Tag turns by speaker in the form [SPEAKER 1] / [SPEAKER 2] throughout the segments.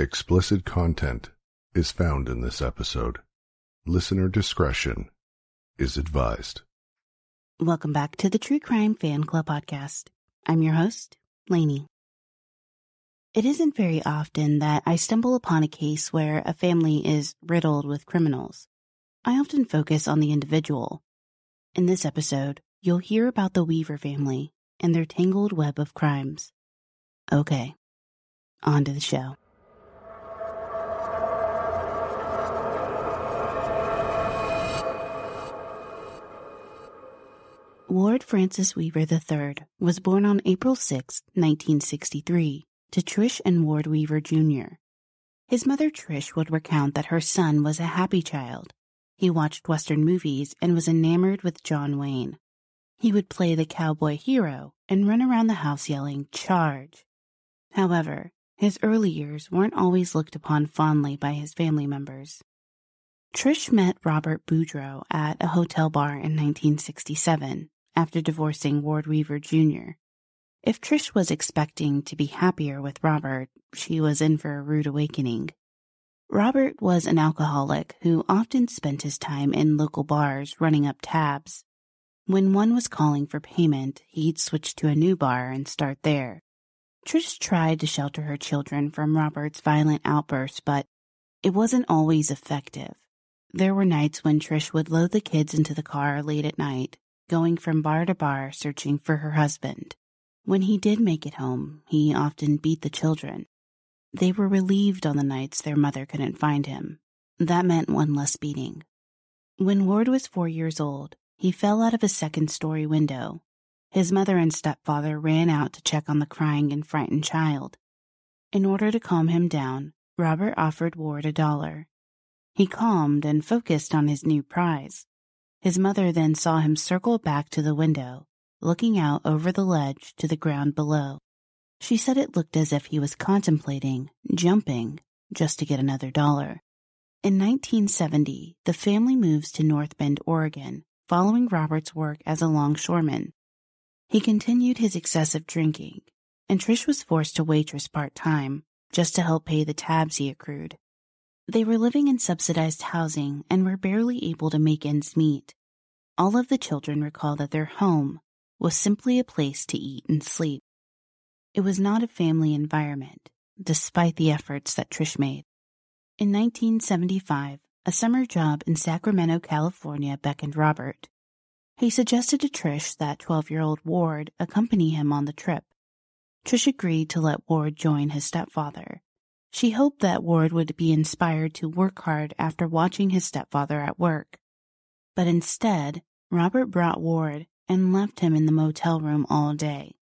[SPEAKER 1] Explicit content is found in this episode. Listener discretion is advised.
[SPEAKER 2] Welcome back to the True Crime Fan Club podcast. I'm your host, Lanie. It isn't very often that I stumble upon a case where a family is riddled with criminals. I often focus on the individual. In this episode, you'll hear about the Weaver family and their tangled web of crimes. Okay, on to the show. Ward Francis Weaver III was born on April 6, 1963, to Trish and Ward Weaver Jr. His mother Trish would recount that her son was a happy child. He watched Western movies and was enamored with John Wayne. He would play the cowboy hero and run around the house yelling, Charge! However, his early years weren't always looked upon fondly by his family members. Trish met Robert Boudreau at a hotel bar in 1967 after divorcing Ward Weaver Jr. If Trish was expecting to be happier with Robert, she was in for a rude awakening. Robert was an alcoholic who often spent his time in local bars running up tabs. When one was calling for payment, he'd switch to a new bar and start there. Trish tried to shelter her children from Robert's violent outbursts, but it wasn't always effective. There were nights when Trish would load the kids into the car late at night, going from bar to bar searching for her husband. When he did make it home, he often beat the children. They were relieved on the nights their mother couldn't find him. That meant one less beating. When Ward was four years old, he fell out of a second story window. His mother and stepfather ran out to check on the crying and frightened child. In order to calm him down, Robert offered Ward a dollar. He calmed and focused on his new prize. His mother then saw him circle back to the window, looking out over the ledge to the ground below. She said it looked as if he was contemplating jumping just to get another dollar. In 1970, the family moves to North Bend, Oregon, following Robert's work as a longshoreman. He continued his excessive drinking, and Trish was forced to waitress part time just to help pay the tabs he accrued. They were living in subsidized housing and were barely able to make ends meet. All of the children recall that their home was simply a place to eat and sleep. It was not a family environment, despite the efforts that Trish made. In 1975, a summer job in Sacramento, California beckoned Robert. He suggested to Trish that 12 year old Ward accompany him on the trip. Trish agreed to let Ward join his stepfather. She hoped that Ward would be inspired to work hard after watching his stepfather at work. But instead, Robert brought Ward and left him in the motel room all day.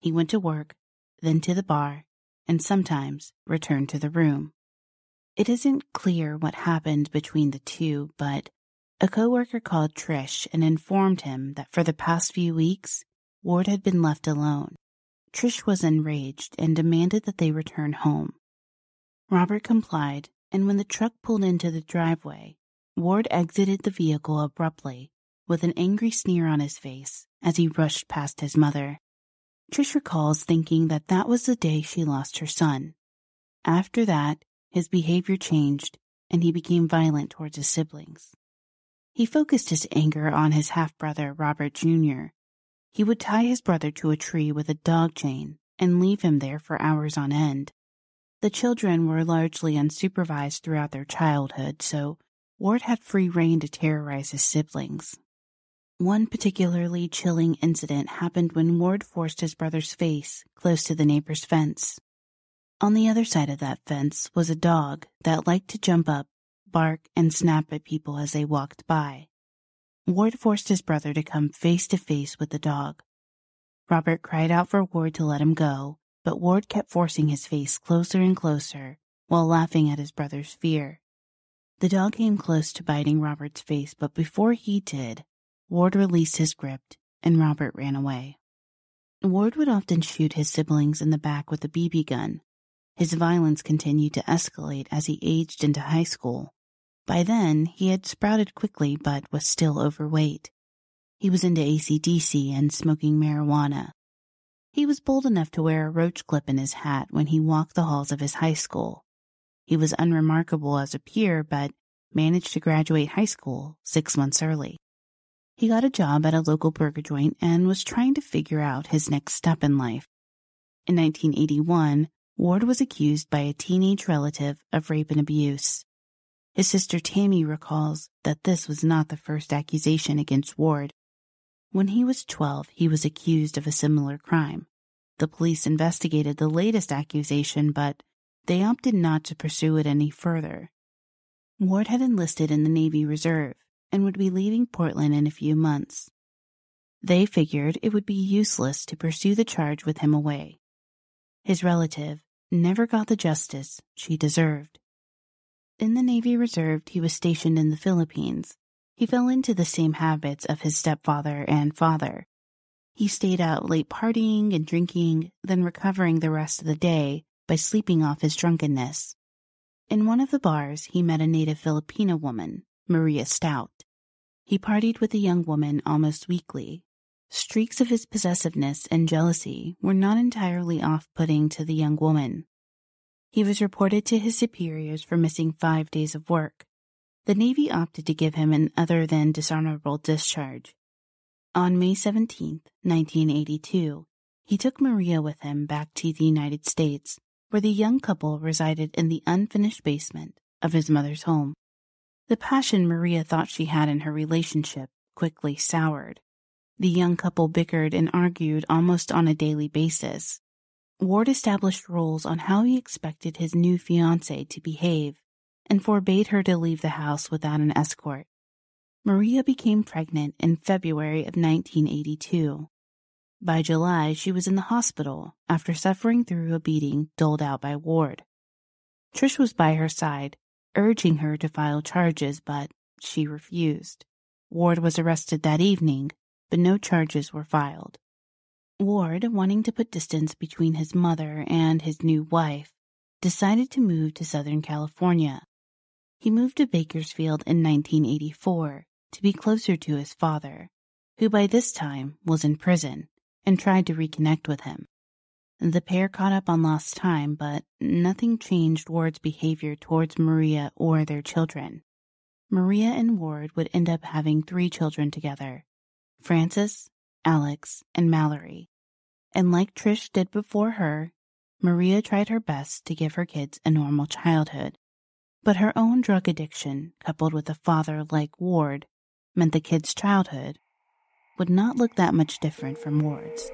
[SPEAKER 2] He went to work, then to the bar, and sometimes returned to the room. It isn't clear what happened between the two, but a coworker called Trish and informed him that for the past few weeks, Ward had been left alone. Trish was enraged and demanded that they return home. Robert complied, and when the truck pulled into the driveway, Ward exited the vehicle abruptly with an angry sneer on his face as he rushed past his mother. Trish recalls thinking that that was the day she lost her son. After that, his behavior changed and he became violent towards his siblings. He focused his anger on his half brother, Robert Jr. He would tie his brother to a tree with a dog chain and leave him there for hours on end. The children were largely unsupervised throughout their childhood, so Ward had free rein to terrorize his siblings. One particularly chilling incident happened when Ward forced his brother's face close to the neighbor's fence. On the other side of that fence was a dog that liked to jump up, bark, and snap at people as they walked by. Ward forced his brother to come face to face with the dog. Robert cried out for Ward to let him go, but Ward kept forcing his face closer and closer while laughing at his brother's fear. The dog came close to biting Robert's face, but before he did, Ward released his grip and Robert ran away. Ward would often shoot his siblings in the back with a BB gun. His violence continued to escalate as he aged into high school. By then, he had sprouted quickly but was still overweight. He was into ACDC and smoking marijuana. He was bold enough to wear a roach clip in his hat when he walked the halls of his high school. he was unremarkable as a peer, but managed to graduate high school six months early. He got a job at a local burger joint and was trying to figure out his next step in life. In 1981, Ward was accused by a teenage relative of rape and abuse. His sister Tammy recalls that this was not the first accusation against Ward. When he was 12, he was accused of a similar crime. The police investigated the latest accusation, but they opted not to pursue it any further. Ward had enlisted in the Navy Reserve and would be leaving Portland in a few months. They figured it would be useless to pursue the charge with him away. His relative never got the justice she deserved. In the Navy Reserve, he was stationed in the Philippines. He fell into the same habits of his stepfather and father. He stayed out late partying and drinking, then recovering the rest of the day by sleeping off his drunkenness. In one of the bars, he met a native Filipino woman, Maria Stout. He partied with the young woman almost weekly. Streaks of his possessiveness and jealousy were not entirely off putting to the young woman. He was reported to his superiors for missing five days of work. The Navy opted to give him an other than dishonorable discharge. On May 17, 1982, he took Maria with him back to the United States, where the young couple resided in the unfinished basement of his mother's home. The passion Maria thought she had in her relationship quickly soured. The young couple bickered and argued almost on a daily basis. Ward established rules on how he expected his new fiancée to behave and forbade her to leave the house without an escort. Maria became pregnant in February of 1982. By July, she was in the hospital after suffering through a beating doled out by Ward. Trish was by her side, urging her to file charges, but she refused. Ward was arrested that evening, but no charges were filed. Ward, wanting to put distance between his mother and his new wife, decided to move to Southern California. He moved to Bakersfield in 1984 to be closer to his father, who by this time was in prison, and tried to reconnect with him. The pair caught up on lost time, but nothing changed Ward's behavior towards Maria or their children. Maria and Ward would end up having three children together Francis, Alex, and Mallory. And like Trish did before her, Maria tried her best to give her kids a normal childhood. But her own drug addiction, coupled with a father like Ward, meant the kids' childhood would not look that much different from Ward's.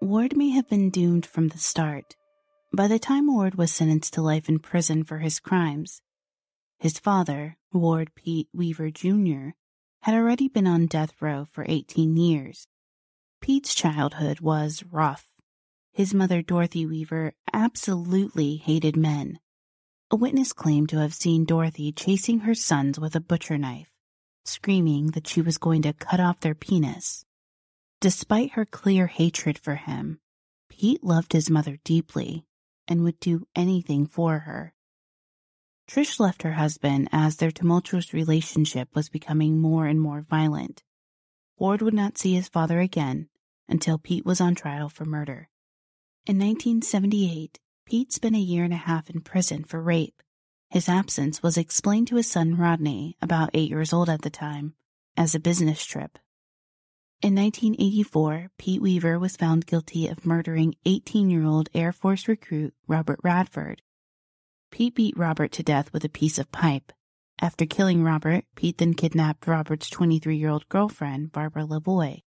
[SPEAKER 2] Ward may have been doomed from the start, by the time Ward was sentenced to life in prison for his crimes, his father, Ward Pete Weaver Jr., had already been on death row for 18 years. Pete's childhood was rough. His mother, Dorothy Weaver, absolutely hated men. A witness claimed to have seen Dorothy chasing her sons with a butcher knife, screaming that she was going to cut off their penis. Despite her clear hatred for him, Pete loved his mother deeply and would do anything for her. Trish left her husband as their tumultuous relationship was becoming more and more violent. Ward would not see his father again until Pete was on trial for murder. In 1978, Pete spent a year and a half in prison for rape. His absence was explained to his son Rodney, about eight years old at the time, as a business trip. In 1984, Pete Weaver was found guilty of murdering 18 year old Air Force recruit Robert Radford. Pete beat Robert to death with a piece of pipe. After killing Robert, Pete then kidnapped Robert's 23 year old girlfriend, Barbara Levoy.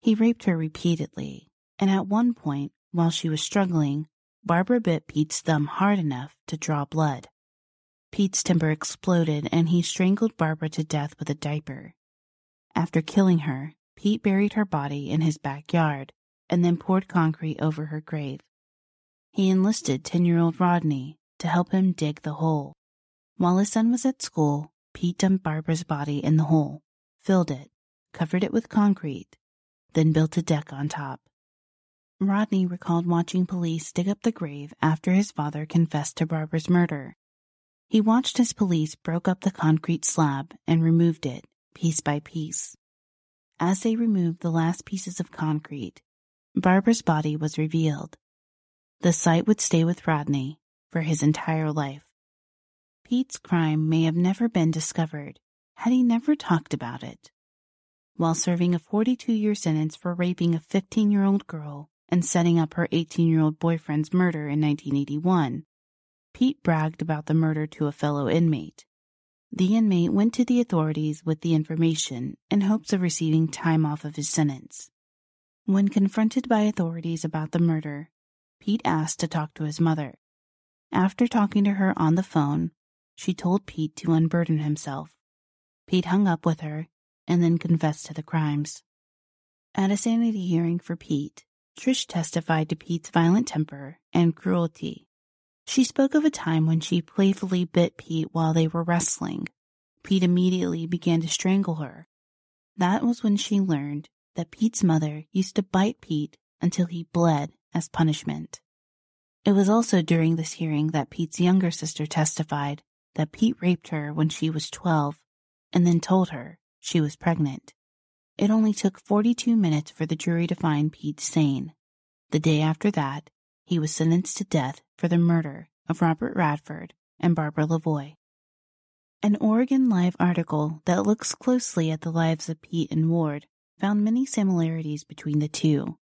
[SPEAKER 2] He raped her repeatedly, and at one point, while she was struggling, Barbara bit Pete's thumb hard enough to draw blood. Pete's temper exploded and he strangled Barbara to death with a diaper. After killing her, Pete buried her body in his backyard and then poured concrete over her grave. He enlisted 10 year old Rodney to help him dig the hole. While his son was at school, Pete dumped Barbara's body in the hole, filled it, covered it with concrete, then built a deck on top. Rodney recalled watching police dig up the grave after his father confessed to Barbara's murder. He watched as police broke up the concrete slab and removed it, piece by piece. as they removed the last pieces of concrete, Barbara's body was revealed. The sight would stay with Rodney for his entire life. Pete's crime may have never been discovered had he never talked about it. While serving a 42 year sentence for raping a 15 year old girl and setting up her 18 year old boyfriend's murder in 1981, Pete bragged about the murder to a fellow inmate. The inmate went to the authorities with the information in hopes of receiving time off of his sentence. When confronted by authorities about the murder, Pete asked to talk to his mother. After talking to her on the phone, she told Pete to unburden himself. Pete hung up with her and then confessed to the crimes. At a sanity hearing for Pete, Trish testified to Pete's violent temper and cruelty. She spoke of a time when she playfully bit Pete while they were wrestling. Pete immediately began to strangle her. That was when she learned that Pete's mother used to bite Pete until he bled as punishment. It was also during this hearing that Pete's younger sister testified that Pete raped her when she was 12 and then told her she was pregnant. It only took 42 minutes for the jury to find Pete sane. The day after that, he was sentenced to death for the murder of Robert Radford and Barbara Levoy. An Oregon Live article that looks closely at the lives of Pete and Ward found many similarities between the two.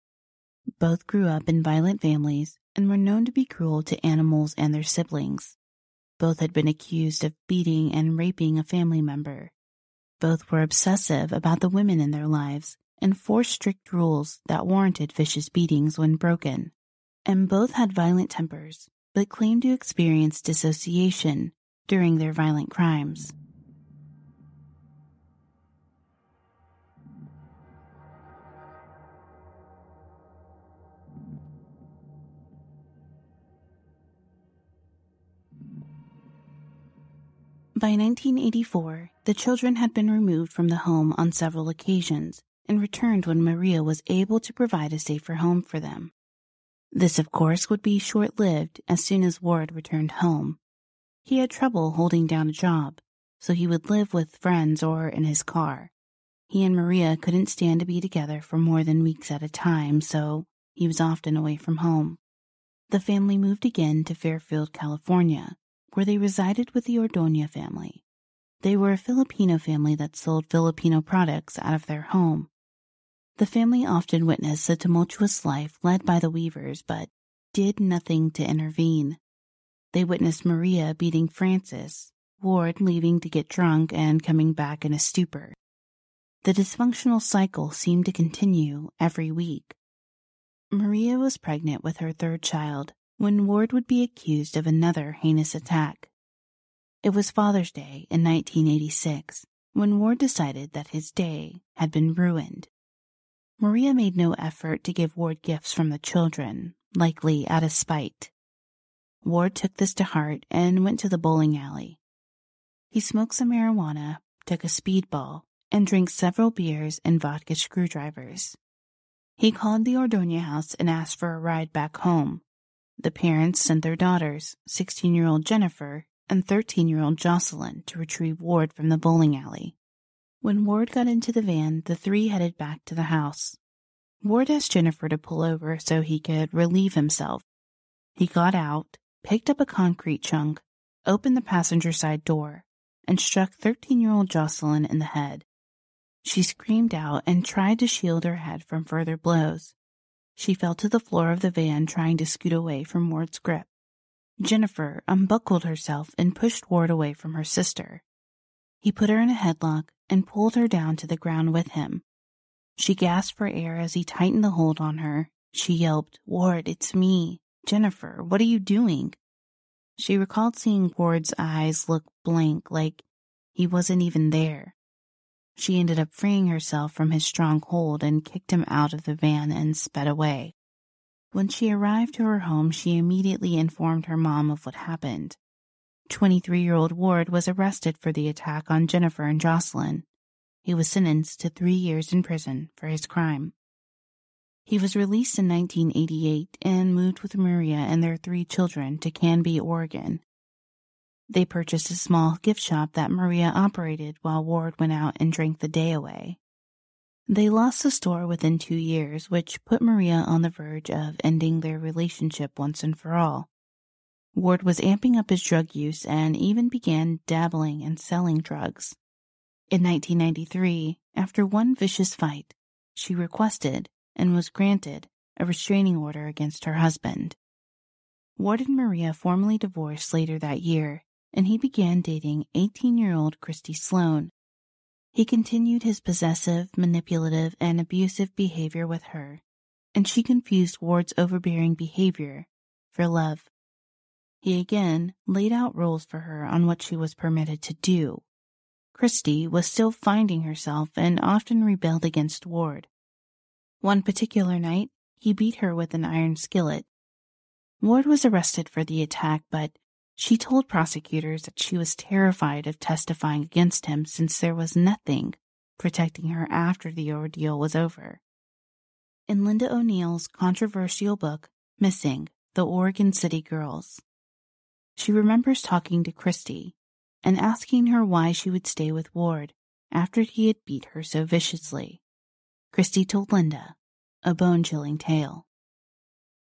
[SPEAKER 2] Both grew up in violent families and were known to be cruel to animals and their siblings. Both had been accused of beating and raping a family member. Both were obsessive about the women in their lives and forced strict rules that warranted vicious beatings when broken. And both had violent tempers, but claimed to experience dissociation during their violent crimes. By 1984, the children had been removed from the home on several occasions and returned when Maria was able to provide a safer home for them. This, of course, would be short lived as soon as Ward returned home. He had trouble holding down a job, so he would live with friends or in his car. He and Maria couldn't stand to be together for more than weeks at a time, so he was often away from home. The family moved again to Fairfield, California, where they resided with the Ordonez family. They were a Filipino family that sold Filipino products out of their home. The family often witnessed the tumultuous life led by the Weavers, but did nothing to intervene. They witnessed Maria beating Francis, Ward leaving to get drunk and coming back in a stupor. The dysfunctional cycle seemed to continue every week. Maria was pregnant with her third child, when Ward would be accused of another heinous attack. It was Father's Day in 1986 when Ward decided that his day had been ruined. Maria made no effort to give Ward gifts from the children, likely out of spite. Ward took this to heart and went to the bowling alley. He smoked some marijuana, took a speedball, and drank several beers and vodka screwdrivers. He called the Ordonez house and asked for a ride back home, the parents sent their daughters, 16 year old Jennifer and 13 year old Jocelyn, to retrieve Ward from the bowling alley. When Ward got into the van, the three headed back to the house. Ward asked Jennifer to pull over so he could relieve himself. He got out, picked up a concrete chunk, opened the passenger side door, and struck 13 year old Jocelyn in the head. She screamed out and tried to shield her head from further blows. She fell to the floor of the van trying to scoot away from Ward's grip. Jennifer unbuckled herself and pushed Ward away from her sister. He put her in a headlock and pulled her down to the ground with him. She gasped for air as he tightened the hold on her. She yelped, Ward, it's me. Jennifer, what are you doing? She recalled seeing Ward's eyes look blank, like he wasn't even there. She ended up freeing herself from his strong hold and kicked him out of the van and sped away. When she arrived to her home, she immediately informed her mom of what happened. 23 year old Ward was arrested for the attack on Jennifer and Jocelyn. He was sentenced to three years in prison for his crime. He was released in 1988 and moved with Maria and their three children to Canby, Oregon, they purchased a small gift shop that Maria operated while Ward went out and drank the day away. They lost the store within two years, which put Maria on the verge of ending their relationship once and for all. Ward was amping up his drug use and even began dabbling and selling drugs. In 1993, after one vicious fight, she requested and was granted a restraining order against her husband. Ward and Maria formally divorced later that year, and he began dating 18 year old Christy Sloan. He continued his possessive, manipulative, and abusive behavior with her, and she confused Ward's overbearing behavior for love. He again laid out rules for her on what she was permitted to do. Christy was still finding herself and often rebelled against Ward. One particular night, he beat her with an iron skillet. Ward was arrested for the attack, but she told prosecutors that she was terrified of testifying against him since there was nothing protecting her after the ordeal was over. In Linda O'Neill's controversial book, Missing The Oregon City Girls, she remembers talking to Christy and asking her why she would stay with Ward after he had beat her so viciously. Christy told Linda a bone chilling tale.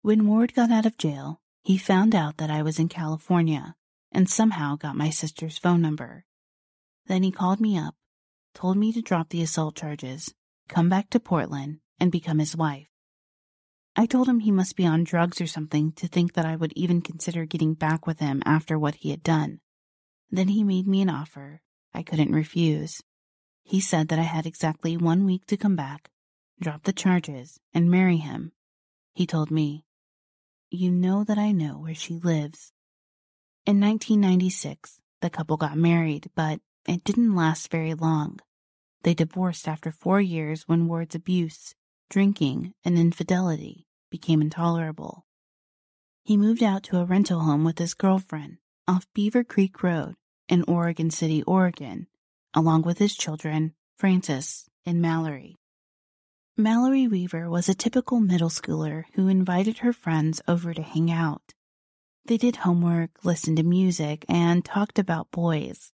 [SPEAKER 2] When Ward got out of jail, he found out that I was in California and somehow got my sister's phone number. Then he called me up, told me to drop the assault charges, come back to Portland, and become his wife. I told him he must be on drugs or something to think that I would even consider getting back with him after what he had done. Then he made me an offer I couldn't refuse. He said that I had exactly one week to come back, drop the charges, and marry him. He told me, You know that I know where she lives. In 1996, the couple got married, but it didn't last very long. They divorced after four years when Ward's abuse, drinking, and infidelity became intolerable. He moved out to a rental home with his girlfriend off Beaver Creek Road in Oregon City, Oregon, along with his children, Francis and Mallory. Mallory Weaver was a typical middle schooler who invited her friends over to hang out. They did homework, listened to music, and talked about boys.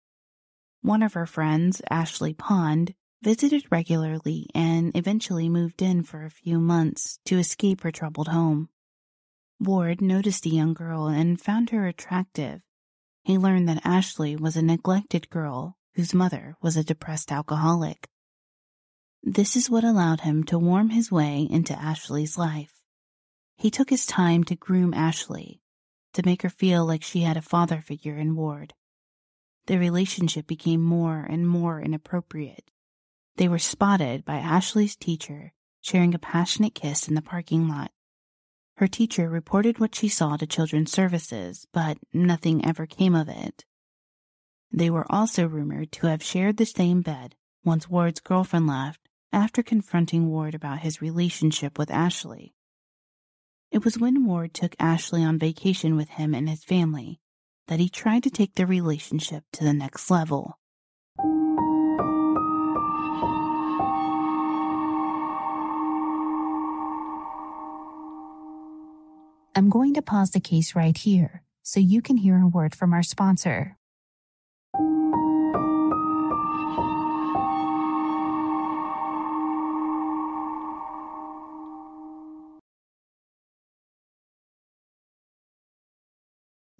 [SPEAKER 2] One of her friends, Ashley Pond, visited regularly and eventually moved in for a few months to escape her troubled home. Ward noticed the young girl and found her attractive he learned that Ashley was a neglected girl whose mother was a depressed alcoholic. This is what allowed him to warm his way into Ashley's life. He took his time to groom Ashley, to make her feel like she had a father figure in Ward. Their relationship became more and more inappropriate. They were spotted by Ashley's teacher sharing a passionate kiss in the parking lot. Her teacher reported what she saw to Children's Services, but nothing ever came of it. They were also rumored to have shared the same bed once Ward's girlfriend left after confronting Ward about his relationship with Ashley. It was when Ward took Ashley on vacation with him and his family that he tried to take their relationship to the next level. I'm going to pause the case right here so you can hear a word from our sponsor.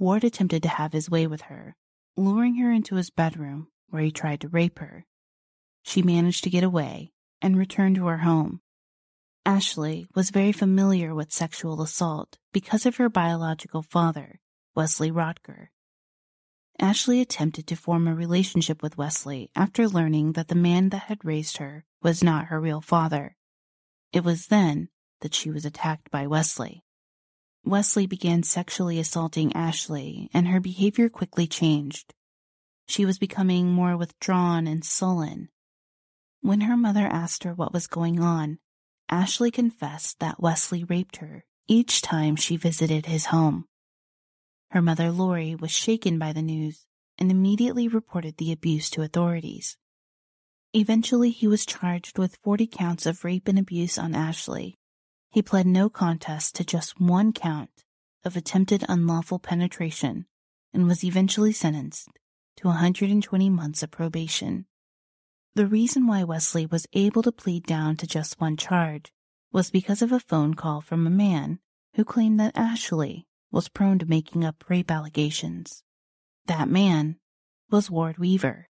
[SPEAKER 2] Ward attempted to have his way with her, luring her into his bedroom where he tried to rape her. She managed to get away and returned to her home. Ashley was very familiar with sexual assault because of her biological father, Wesley Roettger. Ashley attempted to form a relationship with Wesley after learning that the man that had raised her was not her real father. It was then that she was attacked by Wesley. Wesley began sexually assaulting Ashley, and her behavior quickly changed. She was becoming more withdrawn and sullen. When her mother asked her what was going on, Ashley confessed that Wesley raped her each time she visited his home. Her mother, Lori, was shaken by the news and immediately reported the abuse to authorities. Eventually, he was charged with 40 counts of rape and abuse on Ashley. He pled no contest to just one count of attempted unlawful penetration and was eventually sentenced to 120 months of probation. The reason why Wesley was able to plead down to just one charge was because of a phone call from a man who claimed that Ashley was prone to making up rape allegations. That man was Ward Weaver.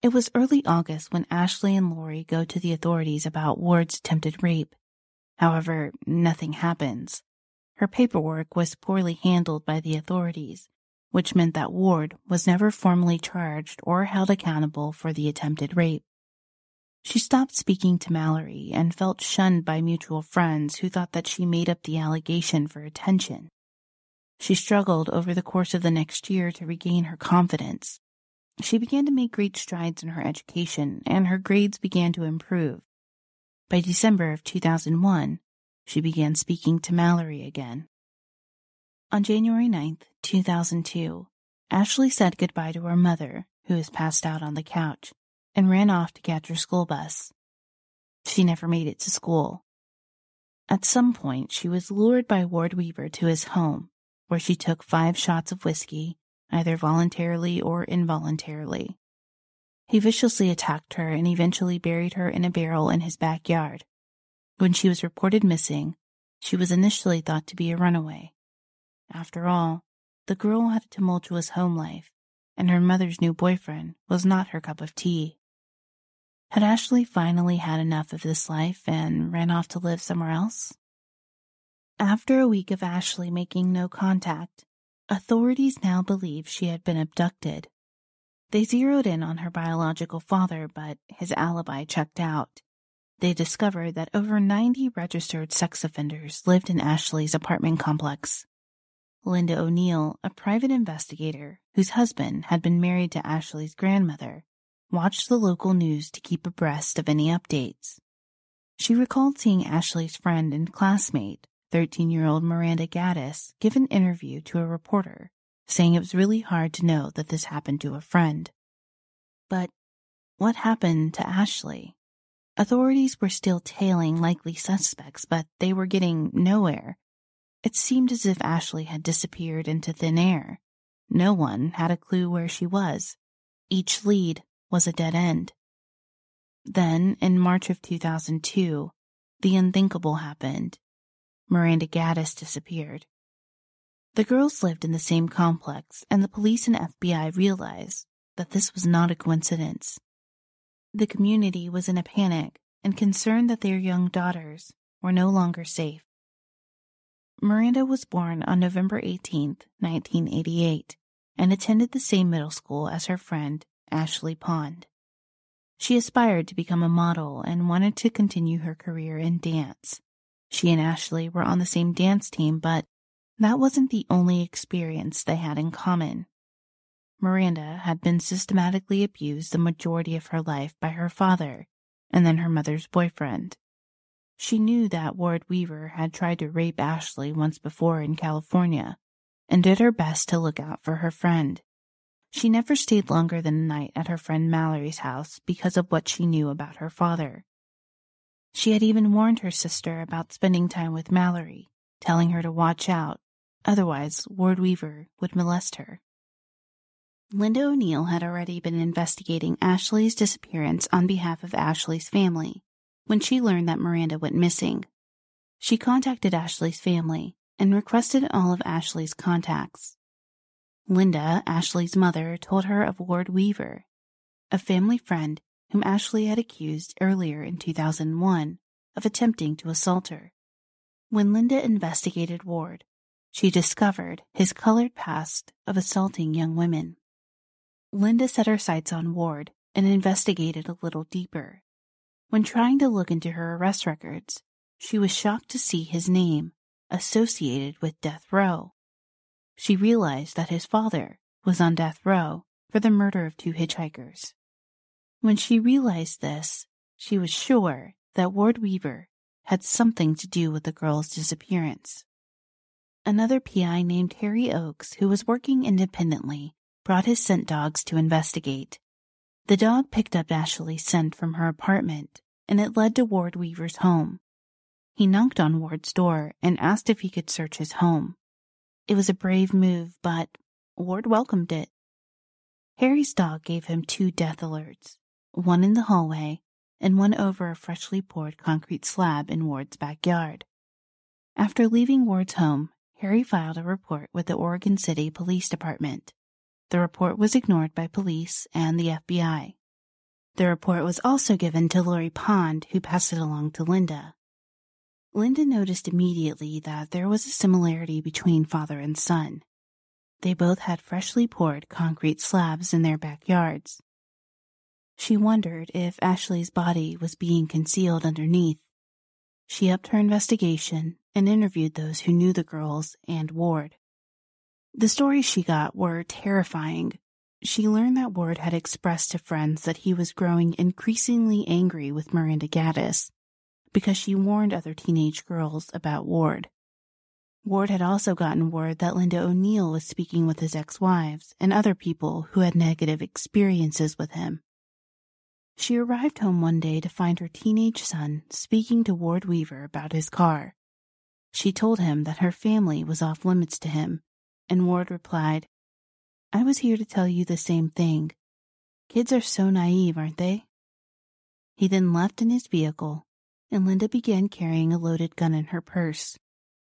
[SPEAKER 2] It was early August when Ashley and Lori go to the authorities about Ward's attempted rape. However, nothing happens. Her paperwork was poorly handled by the authorities, which meant that Ward was never formally charged or held accountable for the attempted rape. She stopped speaking to Mallory and felt shunned by mutual friends who thought that she made up the allegation for attention. She struggled over the course of the next year to regain her confidence. She began to make great strides in her education, and her grades began to improve. By December of 2001, she began speaking to Mallory again. On January 9th, 2002, Ashley said goodbye to her mother, who was passed out on the couch, and ran off to catch her school bus. She never made it to school. At some point, she was lured by Ward Weaver to his home where she took five shots of whiskey, either voluntarily or involuntarily. He viciously attacked her and eventually buried her in a barrel in his backyard. When she was reported missing, she was initially thought to be a runaway. After all, the girl had a tumultuous home life, and her mother's new boyfriend was not her cup of tea. Had Ashley finally had enough of this life and ran off to live somewhere else? After a week of Ashley making no contact, authorities now believe she had been abducted. They zeroed in on her biological father, but his alibi checked out. They discovered that over 90 registered sex offenders lived in Ashley's apartment complex. Linda O'Neill, a private investigator whose husband had been married to Ashley's grandmother, watched the local news to keep abreast of any updates. She recalled seeing Ashley's friend and classmate, 13 year old Miranda Gaddis give an interview to a reporter, saying it was really hard to know that this happened to a friend. But what happened to Ashley? Authorities were still tailing likely suspects, but they were getting nowhere. It seemed as if Ashley had disappeared into thin air. No one had a clue where she was. Each lead was a dead end. Then, in March of 2002, the unthinkable happened. Miranda Gaddis disappeared. The girls lived in the same complex, and the police and FBI realized that this was not a coincidence. The community was in a panic and concerned that their young daughters were no longer safe. Miranda was born on November 18, 1988, and attended the same middle school as her friend, Ashley Pond. She aspired to become a model and wanted to continue her career in dance. She and Ashley were on the same dance team, but that wasn't the only experience they had in common. Miranda had been systematically abused the majority of her life by her father and then her mother's boyfriend. She knew that Ward Weaver had tried to rape Ashley once before in California and did her best to look out for her friend. She never stayed longer than a night at her friend Mallory's house because of what she knew about her father. She had even warned her sister about spending time with Mallory, telling her to watch out, otherwise, Ward Weaver would molest her. Linda O'Neill had already been investigating Ashley's disappearance on behalf of Ashley's family when she learned that Miranda went missing. She contacted Ashley's family and requested all of Ashley's contacts. Linda, Ashley's mother, told her of Ward Weaver, a family friend whom Ashley had accused earlier in 2001 of attempting to assault her. When Linda investigated Ward, she discovered his colored past of assaulting young women. Linda set her sights on Ward and investigated a little deeper. When trying to look into her arrest records, she was shocked to see his name associated with death row. She realized that his father was on death row for the murder of two hitchhikers. When she realized this, she was sure that Ward Weaver had something to do with the girl's disappearance. Another PI named Harry Oakes, who was working independently, brought his scent dogs to investigate. The dog picked up Ashley's scent from her apartment, and it led to Ward Weaver's home. He knocked on Ward's door and asked if he could search his home. It was a brave move, but Ward welcomed it. Harry's dog gave him two death alerts, one in the hallway, and one over a freshly poured concrete slab in Ward's backyard. After leaving Ward's home, Harry filed a report with the Oregon City Police Department. The report was ignored by police and the FBI. The report was also given to Lori Pond, who passed it along to Linda. Linda noticed immediately that there was a similarity between father and son. They both had freshly poured concrete slabs in their backyards. She wondered if Ashley's body was being concealed underneath. She upped her investigation and interviewed those who knew the girls and Ward. The stories she got were terrifying, she learned that Ward had expressed to friends that he was growing increasingly angry with Miranda Gaddis because she warned other teenage girls about Ward. Ward had also gotten word that Linda O'Neill was speaking with his ex wives and other people who had negative experiences with him. She arrived home one day to find her teenage son speaking to Ward Weaver about his car. She told him that her family was off limits to him, and Ward replied, I was here to tell you the same thing. Kids are so naive, aren't they? He then left in his vehicle, and Linda began carrying a loaded gun in her purse.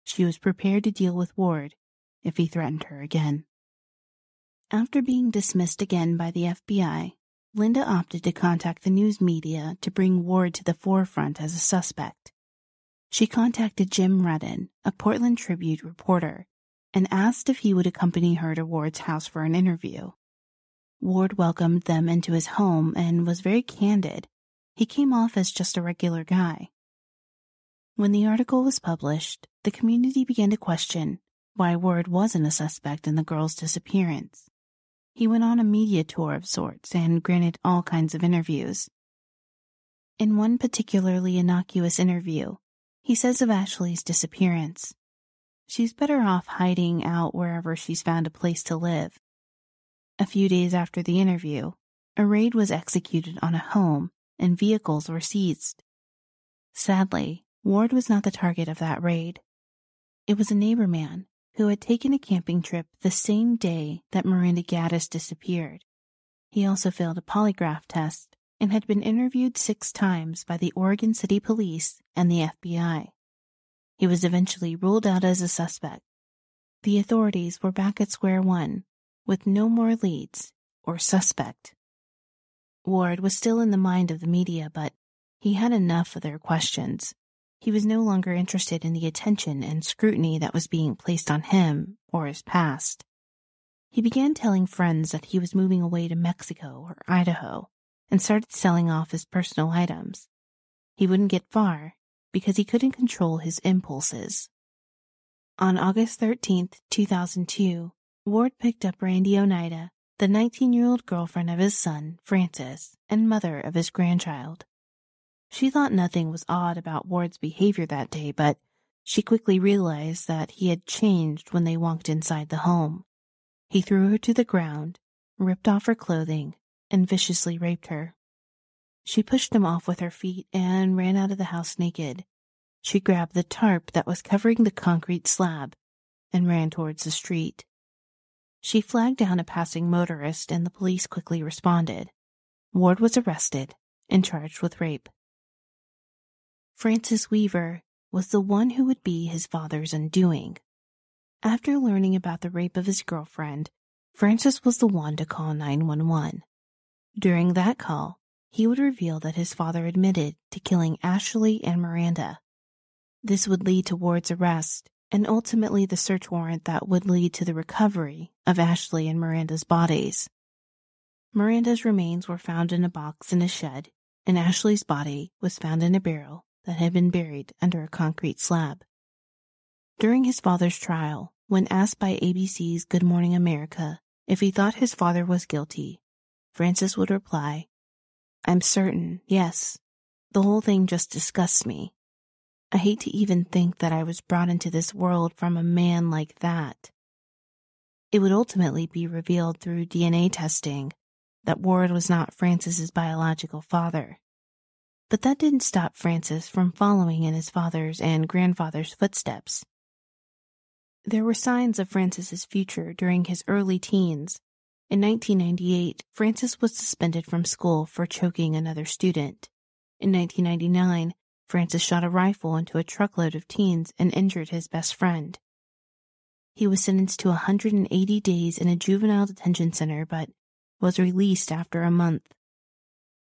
[SPEAKER 2] She was prepared to deal with Ward if he threatened her again. After being dismissed again by the FBI, Linda opted to contact the news media to bring Ward to the forefront as a suspect. She contacted Jim Redden, a Portland Tribune reporter, and asked if he would accompany her to Ward's house for an interview. Ward welcomed them into his home and was very candid. He came off as just a regular guy. When the article was published, the community began to question why Ward wasn't a suspect in the girl's disappearance. He went on a media tour of sorts and granted all kinds of interviews. In one particularly innocuous interview, he says of Ashley's disappearance she's better off hiding out wherever she's found a place to live. A few days after the interview, a raid was executed on a home and vehicles were seized. Sadly, Ward was not the target of that raid. It was a neighbor man who had taken a camping trip the same day that Miranda Gaddis disappeared. He also failed a polygraph test and had been interviewed six times by the Oregon City Police and the FBI. He was eventually ruled out as a suspect. The authorities were back at square one, with no more leads or suspect. Ward was still in the mind of the media, but he had enough of their questions. He was no longer interested in the attention and scrutiny that was being placed on him or his past. He began telling friends that he was moving away to Mexico or Idaho and started selling off his personal items. He wouldn't get far because he couldn't control his impulses. On August 13, 2002, Ward picked up Randy Oneida, the 19 year old girlfriend of his son, Francis, and mother of his grandchild. She thought nothing was odd about Ward's behavior that day, but she quickly realized that he had changed when they walked inside the home. He threw her to the ground, ripped off her clothing, and viciously raped her. She pushed him off with her feet and ran out of the house naked. She grabbed the tarp that was covering the concrete slab and ran towards the street. She flagged down a passing motorist and the police quickly responded. Ward was arrested and charged with rape. Francis Weaver was the one who would be his father's undoing. After learning about the rape of his girlfriend, Francis was the one to call 911. During that call, he would reveal that his father admitted to killing Ashley and Miranda. This would lead to Ward's arrest and ultimately the search warrant that would lead to the recovery of Ashley and Miranda's bodies. Miranda's remains were found in a box in a shed, and Ashley's body was found in a barrel that had been buried under a concrete slab. During his father's trial, when asked by ABC's Good Morning America if he thought his father was guilty, Francis would reply, I'm certain, yes. The whole thing just disgusts me. I hate to even think that I was brought into this world from a man like that. It would ultimately be revealed through DNA testing that Ward was not Francis's biological father. But that didn't stop Francis from following in his father's and grandfather's footsteps. There were signs of Francis's future during his early teens In 1998, Francis was suspended from school for choking another student. In 1999, Francis shot a rifle into a truckload of teens and injured his best friend. He was sentenced to 180 days in a juvenile detention center but was released after a month.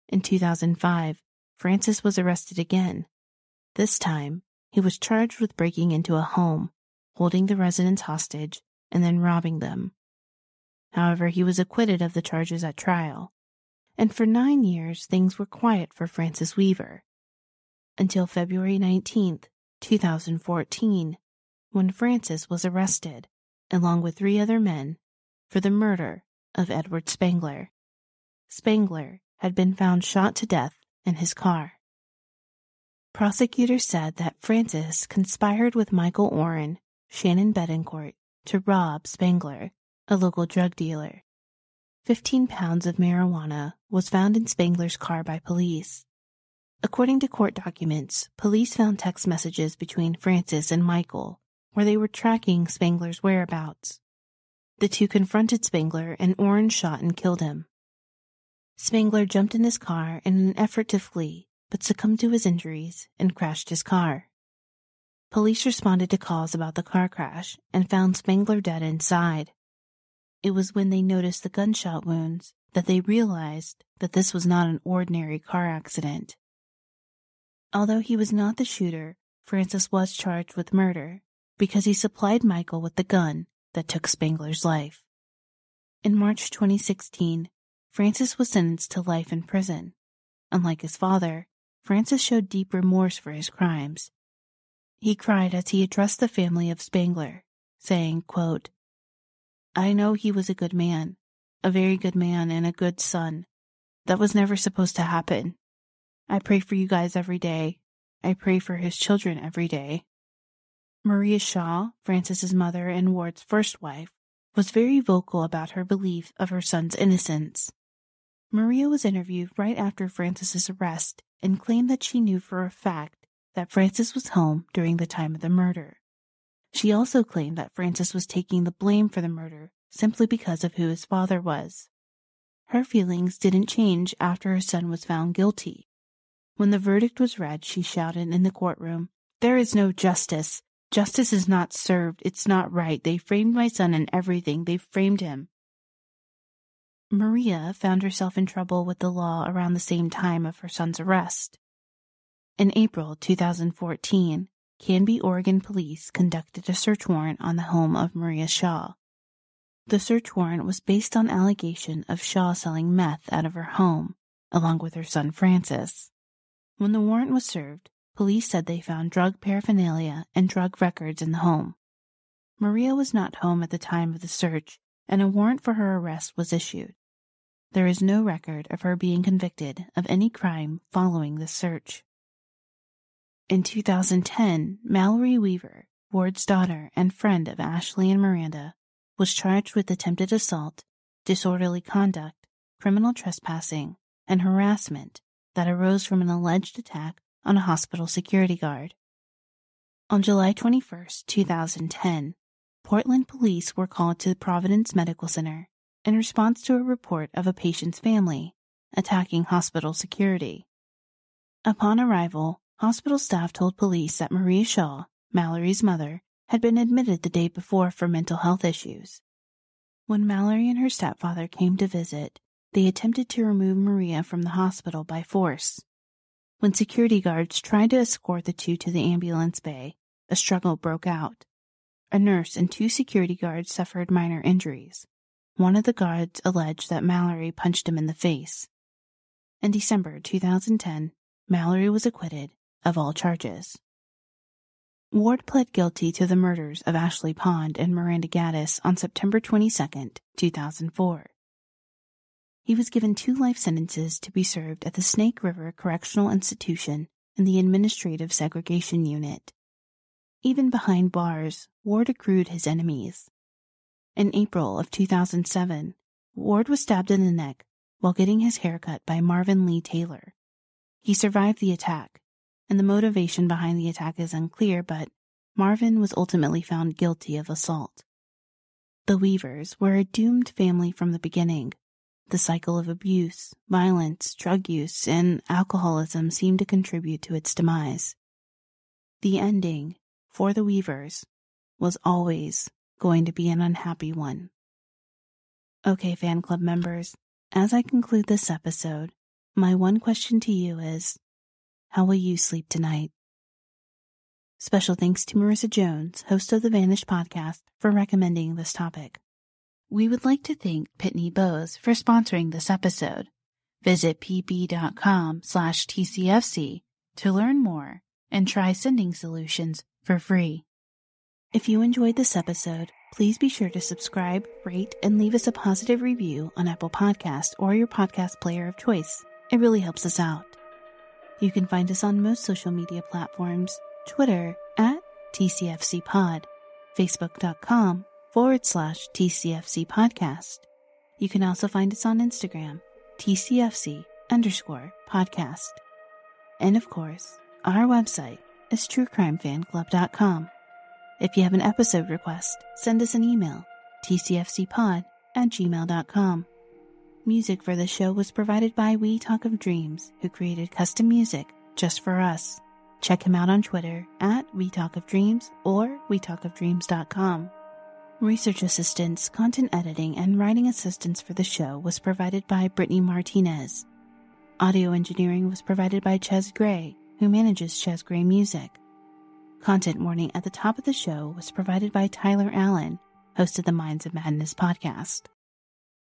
[SPEAKER 2] In 2005, Francis was arrested again. This time, he was charged with breaking into a home, holding the residents hostage, and then robbing them. However, he was acquitted of the charges at trial, and for nine years things were quiet for Francis Weaver. Until February 19, 2014, when Francis was arrested, along with three other men, for the murder of Edward Spangler. Spangler had been found shot to death in his car. Prosecutors said that Francis conspired with Michael Oren, Shannon Betancourt, to rob Spangler, a local drug dealer. Fifteen pounds of marijuana was found in Spangler's car by police. According to court documents, police found text messages between Francis and Michael where they were tracking Spangler's whereabouts. The two confronted Spangler and Oren shot and killed him. Spangler jumped in his car in an effort to flee, but succumbed to his injuries and crashed his car. Police responded to calls about the car crash and found Spangler dead inside. It was when they noticed the gunshot wounds that they realized that this was not an ordinary car accident. Although he was not the shooter, Francis was charged with murder because he supplied Michael with the gun that took Spangler's life. In March 2016, Francis was sentenced to life in prison. Unlike his father, Francis showed deep remorse for his crimes. He cried as he addressed the family of Spangler, saying, quote, I know he was a good man, a very good man and a good son. That was never supposed to happen. I pray for you guys every day. I pray for his children every day. Maria Shaw, Francis's mother and Ward's first wife, was very vocal about her belief of her son's innocence. Maria was interviewed right after Francis's arrest and claimed that she knew for a fact that Francis was home during the time of the murder. She also claimed that Francis was taking the blame for the murder simply because of who his father was. Her feelings didn't change after her son was found guilty. When the verdict was read, she shouted in the courtroom, There is no justice. Justice is not served. It's not right. They framed my son and everything. They framed him. Maria found herself in trouble with the law around the same time of her son's arrest. In April 2014, Canby, Oregon police conducted a search warrant on the home of Maria Shaw. The search warrant was based on allegation of Shaw selling meth out of her home, along with her son Francis. When the warrant was served, Police said they found drug paraphernalia and drug records in the home. Maria was not home at the time of the search, and a warrant for her arrest was issued. There is no record of her being convicted of any crime following the search. In 2010, Mallory Weaver, Ward's daughter and friend of Ashley and Miranda, was charged with attempted assault, disorderly conduct, criminal trespassing, and harassment that arose from an alleged attack on a hospital security guard. On July 21, 2010, Portland police were called to the Providence Medical Center in response to a report of a patient's family attacking hospital security. Upon arrival, hospital staff told police that Maria Shaw, Mallory's mother, had been admitted the day before for mental health issues. When Mallory and her stepfather came to visit, they attempted to remove Maria from the hospital by force. When security guards tried to escort the two to the ambulance bay, a struggle broke out. A nurse and two security guards suffered minor injuries. One of the guards alleged that Mallory punched him in the face. In December 2010, Mallory was acquitted of all charges. Ward pled guilty to the murders of Ashley Pond and Miranda Gaddis on September 22, 2004 he was given two life sentences to be served at the Snake River Correctional Institution in the Administrative Segregation Unit. Even behind bars, Ward accrued his enemies. In April of 2007, Ward was stabbed in the neck while getting his hair cut by Marvin Lee Taylor. He survived the attack, and the motivation behind the attack is unclear, but Marvin was ultimately found guilty of assault. The Weavers were a doomed family from the beginning. The cycle of abuse, violence, drug use, and alcoholism seemed to contribute to its demise. The ending, for the Weavers, was always going to be an unhappy one. Okay, fan club members, as I conclude this episode, my one question to you is How will you sleep tonight? Special thanks to Marissa Jones, host of the Vanished podcast, for recommending this topic. We would like to thank Pitney Bowes for sponsoring this episode. Visit pb.com slash TCFC to learn more and try sending solutions for free. If you enjoyed this episode, please be sure to subscribe, rate, and leave us a positive review on Apple Podcast or your podcast player of choice. It really helps us out. You can find us on most social media platforms, Twitter at TCFC Pod, Facebook.com forward slash TCFC Podcast. You can also find us on Instagram, TCFC underscore podcast. And of course, our website is truecrimefanclub.com. If you have an episode request, send us an email, tcfcpod at gmail.com. Music for the show was provided by We Talk of Dreams, who created custom music just for us. Check him out on Twitter at We Talk of Dreams or WeTalkOfDreams.com. Research assistance, content editing, and writing assistance for the show was provided by Brittany Martinez. Audio engineering was provided by Ches Gray, who manages Ches Gray Music. Content warning at the top of the show was provided by Tyler Allen, host of the Minds of Madness podcast.